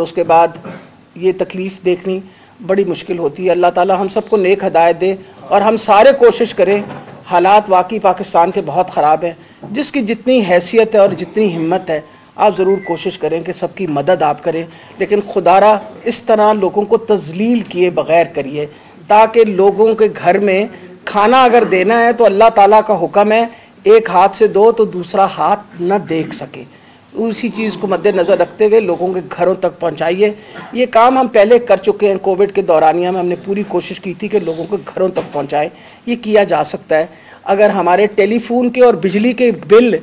और उसके बाद ये तकलीफ़ देखनी बड़ी मुश्किल होती है। अल्लाह ताला हम सबको नेक हदायत दे और हम सारे कोशिश करें, हालात वाकई पाकिस्तान के बहुत ख़राब हैं। जिसकी जितनी हैसियत है और जितनी हिम्मत है, आप ज़रूर कोशिश करें कि सबकी मदद आप करें। लेकिन खुदारा इस तरह लोगों को तजलील किए बगैर करिए, ताकि लोगों के घर में खाना अगर देना है तो अल्लाह ताला का हुक्म है, एक हाथ से दो तो दूसरा हाथ न देख सके। उसी चीज़ को मद्देनजर रखते हुए लोगों के घरों तक पहुंचाइए। ये काम हम पहले कर चुके हैं कोविड के दौरानिया में हमने पूरी कोशिश की थी कि लोगों के घरों तक पहुँचाए। ये किया जा सकता है। अगर हमारे टेलीफोन के और बिजली के बिल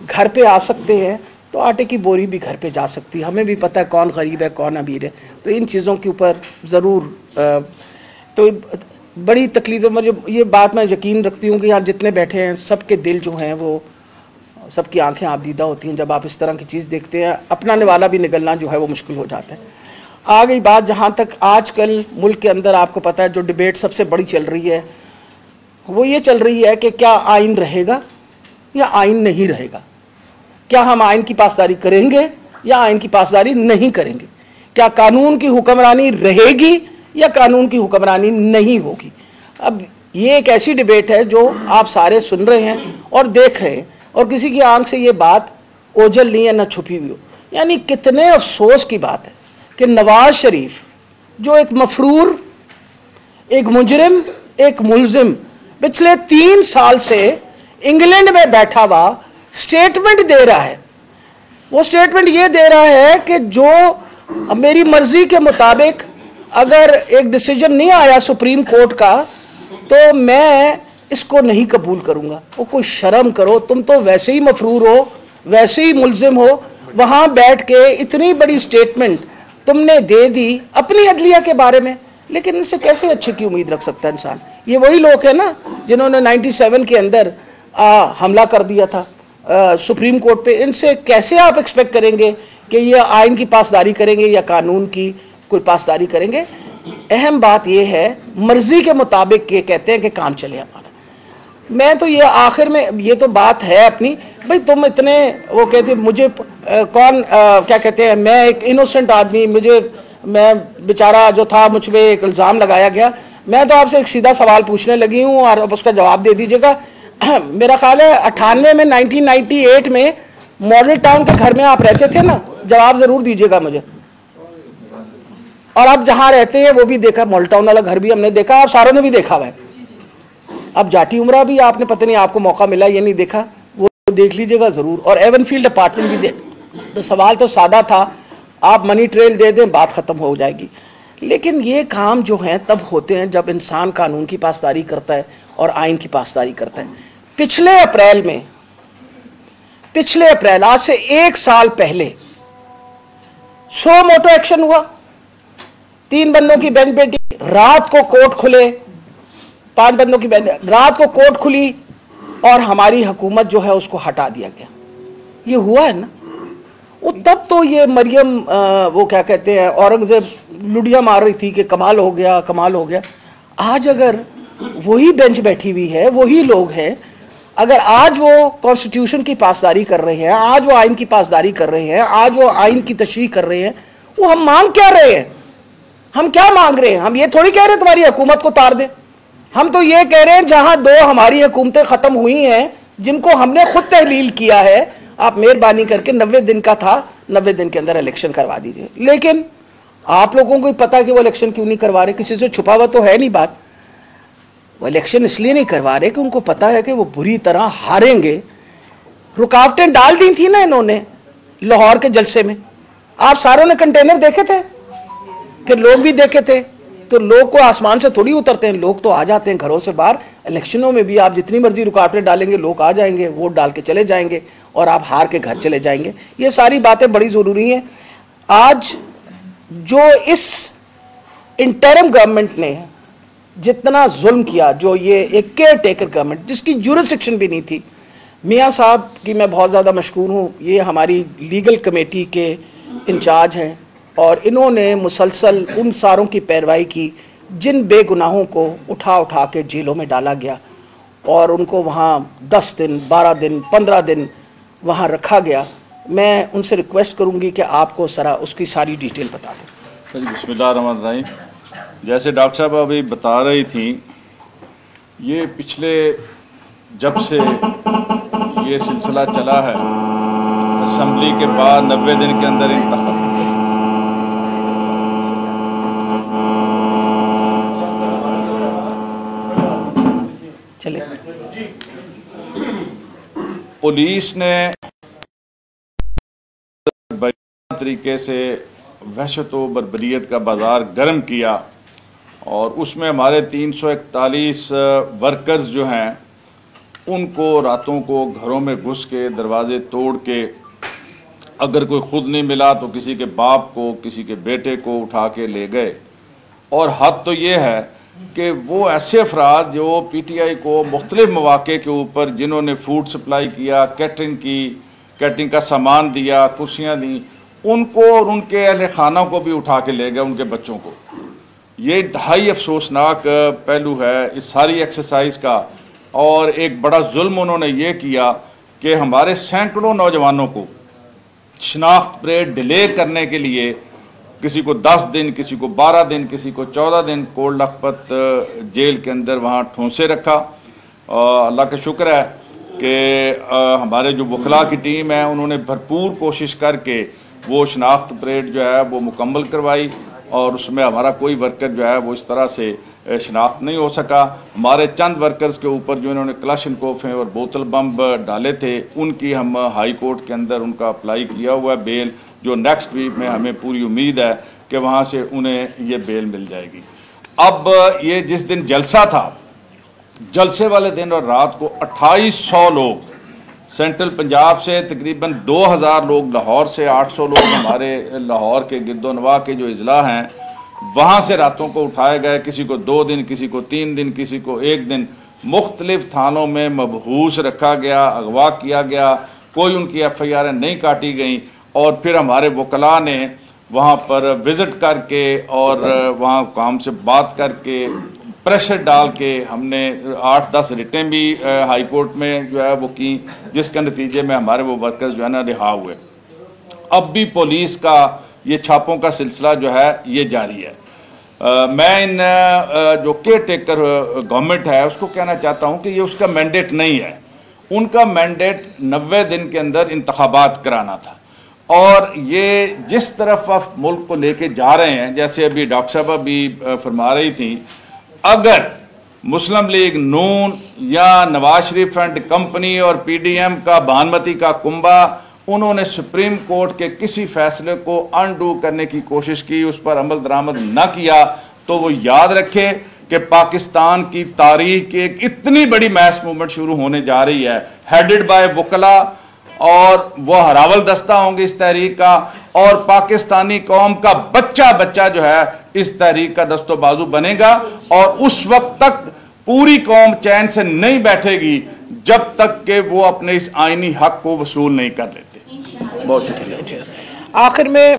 घर पे आ सकते हैं तो आटे की बोरी भी घर पे जा सकती है। हमें भी पता है कौन गरीब है, कौन अमीर है। तो इन चीज़ों के ऊपर ज़रूर तो बड़ी तकलीफ़ मुझे ये बात मैं यकीन रखती हूँ कि यहाँ जितने बैठे हैं, सबके दिल जो हैं वो सबकी आँखें आबदीदा होती हैं। जब आप इस तरह की चीज़ देखते हैं, अपनाने वाला भी निकलना जो है वो मुश्किल हो जाता है। आ गई बात जहाँ तक आजकल मुल्क के अंदर आपको पता है जो डिबेट सबसे बड़ी चल रही है, वो ये चल रही है कि क्या आइन रहेगा या आइन नहीं रहेगा? क्या हम आइन की पासदारी करेंगे या आइन की पासदारी नहीं करेंगे? क्या कानून की हुक्मरानी रहेगी या कानून की हुक्मरानी नहीं होगी? अब ये एक ऐसी डिबेट है जो आप सारे सुन रहे हैं और देख रहे हैं। और किसी की आँख से ये बात ओझल नहीं है, ना छुपी हुई हो। यानी कितने अफसोस की बात है कि नवाज़ शरीफ, जो एक मफरूर, एक मुजरिम, एक मुलजिम, पिछले तीन साल से इंग्लैंड में बैठा हुआ स्टेटमेंट दे रहा है। वो स्टेटमेंट ये दे रहा है कि जो मेरी मर्ज़ी के मुताबिक अगर एक डिसीज़न नहीं आया सुप्रीम कोर्ट का तो मैं इसको नहीं कबूल करूँगा। वो कोई शर्म करो तुम तो वैसे ही मफरूर हो वैसे ही मुलजिम हो। वहाँ बैठ के इतनी बड़ी स्टेटमेंट तुमने दे दी अपनी अदलिया के बारे में। लेकिन इनसे कैसे अच्छे की उम्मीद रख सकता है इंसान? ये वही लोग हैं ना जिन्होंने 97 के अंदर आ, हमला कर दिया था। आ, सुप्रीम कोर्ट पे इनसे कैसे आप एक्सपेक्ट करेंगे कि ये आइन की पासदारी करेंगे या कानून की कोई पासदारी करेंगे? अहम बात यह है मर्ज़ी के मुताबिक ये कहते हैं कि काम चले हमारा। मैं तो ये आखिर में ये तो बात है अपनी। भाई तुम इतने वो कहते मुझे आ, कौन आ, क्या कहते हैं मैं एक इनोसेंट आदमी मुझे मैं बेचारा जो था मुझ पर एक इल्ज़ाम लगाया गया। मैं तो आपसे एक सीधा सवाल पूछने लगी हूँ और अब उसका जवाब दे दीजिएगा। मेरा ख्याल है अठानवे में 1998 में मॉडल टाउन के घर में आप रहते थे ना? जवाब ज़रूर दीजिएगा मुझे। और आप जहाँ रहते हैं वो भी देखा मॉडल टाउन वाला घर भी हमने देखा और सारों ने भी देखा हुआ है। अब जाटी उमरा भी आपने पता नहीं आपको मौका मिला या नहीं देखा, वो देख लीजिएगा ज़रूर। और एवनफील्ड अपार्टमेंट भी देख तो सवाल तो सादा था, आप मनी ट्रेल दे दें, बात खत्म हो जाएगी। लेकिन ये काम जो है, तब होते हैं जब इंसान कानून की पासदारी करता है और आइन की पासदारी करता है। पिछले अप्रैल में, पिछले अप्रैल, आज से एक साल पहले, सो मोटो एक्शन हुआ। तीन बंदों की बेंच बेटी, रात को कोर्ट खुले। पाँच बंदों की रात को कोर्ट खुली और हमारी हुकूमत जो है उसको हटा दिया गया। ये हुआ है ना? वो तब तो ये मरियम वो क्या कहते हैं, औरंगज़ेब लुडिया मार रही थी कि कमाल हो गया, कमाल हो गया। आज अगर वही बेंच बैठी हुई है, वही लोग हैं, अगर आज वो कॉन्स्टिट्यूशन की पासदारी कर रहे हैं, आज वो आइन की पासदारी कर रहे हैं, आज वो आइन की तशरी कर रहे हैं, वो हम मांग क्या रहे हैं? हम क्या मांग रहे हैं? हम ये थोड़ी कह रहे हैं, तुम्हारी हुकूमत को तार दे। हम तो ये कह रहे हैं, जहाँ दो हमारी हुकूमतें खत्म हुई हैं, जिनको हमने खुद तहलील किया है, आप मेहरबानी करके नब्बे दिन का था, नब्बे दिन के अंदर इलेक्शन करवा दीजिए। लेकिन आप लोगों को ही पता कि वो इलेक्शन क्यों नहीं करवा रहे? किसी से छुपा हुआ तो है नहीं बात। वो इलेक्शन इसलिए नहीं करवा रहे कि उनको पता है कि वो बुरी तरह हारेंगे। रुकावटें डाल दी थी ना इन्होंने, लाहौर के जलसे में। आप सारों ने कंटेनर देखे थे? कि लोग भी देखे थे। तो लोग को आसमान से थोड़ी उतरते हैं, लोग तो आ जाते हैं घरों से बाहर। इलेक्शनों में भी आप जितनी मर्ज़ी रुकावटें डालेंगे, लोग आ जाएँगे, वोट डाल के चले जाएँगे और आप हार के घर चले जाएँगे। ये सारी बातें बड़ी ज़रूरी हैं। आज जो इस इंटरम गवर्नमेंट ने जितना जुल्म किया, जो ये एक केयर टेकर गवर्नमेंट जिसकी जुरिस्डिक्शन भी नहीं थी, मियाँ साहब की मैं बहुत ज़्यादा मशहूर हूँ, ये हमारी लीगल कमेटी के इंचार्ज हैं। और इन्होंने मुसलसल उन सारों की पैरवाई की, जिन बेगुनाहों को उठा उठा के जेलों में डाला गया और उनको वहाँ दस दिन, बारह दिन, पंद्रह दिन वहाँ रखा गया। मैं उनसे रिक्वेस्ट करूँगी कि आपको सरा उसकी सारी डिटेल बता दें। बिस्मिल्लाह जैसे डॉक्टर साहब अभी बता रही थी, ये पिछले जब से ये सिलसिला चला है असम्बली के बाद नब्बे दिन के अंदर इंतखा चले। पुलिस ने तरीके से वहशत बरबरीत का बाज़ार गर्म किया और उसमें हमारे 341 वर्कर्स जो हैं, उनको रातों को घरों में घुस के दरवाजे तोड़ के अगर कोई खुद नहीं मिला तो किसी के बाप को, किसी के बेटे को उठा के ले गए। और हद तो ये है कि वो ऐसे अफराद जो पीटीआई को मुख्तलिफ़ मौाक़े के ऊपर जिन्होंने फ़ूड सप्लाई किया कैटरिंग की कैटरिंग का सामान दिया, कुर्सियाँ दी, उनको और उनके अहल खाना को भी उठा के ले गए उनके बच्चों को। ये इंतहाई अफसोसनाक पहलू है इस सारी एक्सरसाइज का। और एक बड़ा जुल्म उन्होंने ये किया कि हमारे सैकड़ों नौजवानों को शनाख्त परेड डिले करने के लिए किसी को 10 दिन, किसी को 12 दिन, किसी को 14 दिन कोल्ड लखपत जेल के अंदर वहाँ ठोंसे रखा। अल्लाह का शुक्र है कि हमारे जो बुखला की टीम है, उन्होंने भरपूर कोशिश करके वो शनाख्त परेड जो है, वो मुकम्मल करवाई और उसमें हमारा कोई वर्कर जो है, वो इस तरह से शनाख्त नहीं हो सका। हमारे चंद वर्कर्स के ऊपर जो इन्होंने क्लाशन कोफे और बोतल बम डाले थे, उनकी हम हाई कोर्ट के अंदर उनका अप्लाई किया हुआ है, बेल जो नेक्स्ट वीक में, हमें पूरी उम्मीद है कि वहाँ से उन्हें ये बेल मिल जाएगी। अब ये जिस दिन जलसा था, जलसे वाले दिन और रात को 2800 लोग सेंट्रल पंजाब से तकरीबन 2000 लोग, लाहौर से 800 लोग, हमारे लाहौर के गिद्दोनवा के जो अजला हैं, वहाँ से रातों को उठाए गए, किसी को दो दिन, किसी को तीन दिन, किसी को एक दिन, मुख्तलिफ़ थानों में मबहूस रखा गया, अगवा किया गया, कोई उनकी एफ़ आई आर नहीं काटी गई। और फिर हमारे वकला ने वहाँ पर विज़िट करके और वहाँ काम से बात करके प्रेशर डाल के हमने आठ दस रिटें भी हाई कोर्ट में जो है वो की जिसके नतीजे में हमारे वो वर्कर्स जो है ना रिहा हुए। अब भी पुलिस का ये छापों का सिलसिला जो है ये जारी है। आ, मैं इन जो केयर टेकर गवर्नमेंट है उसको कहना चाहता हूँ कि ये उसका मैंडेट नहीं है। उनका मैंडेट नब्बे दिन के अंदर इंतबात कराना था। और ये जिस तरफ़ आप मुल्क को लेके जा रहे हैं, जैसे अभी डॉक्टर साहब अभी फरमा रही थी, अगर मुस्लिम लीग नून या नवाज़ शरीफ फ्रंट कंपनी और पीडीएम का बानमती का कुंबा, उन्होंने सुप्रीम कोर्ट के किसी फैसले को अनडू करने की कोशिश की, उस पर अमल दरामद न किया तो वो याद रखे कि पाकिस्तान की तारीख की एक इतनी बड़ी मैस मूवमेंट शुरू होने जा रही है। हेडेड बाय वकला और वो हरावल दस्ता होंगे इस तहरीक का और पाकिस्तानी कौम का बच्चा बच्चा जो है इस तहरीक का दस्तो बाजू बनेगा और उस वक्त तक पूरी कौम चैन से नहीं बैठेगी जब तक के वो अपने इस आईनी हक को वसूल नहीं कर लेते। बहुत शुक्रिया। आखिर में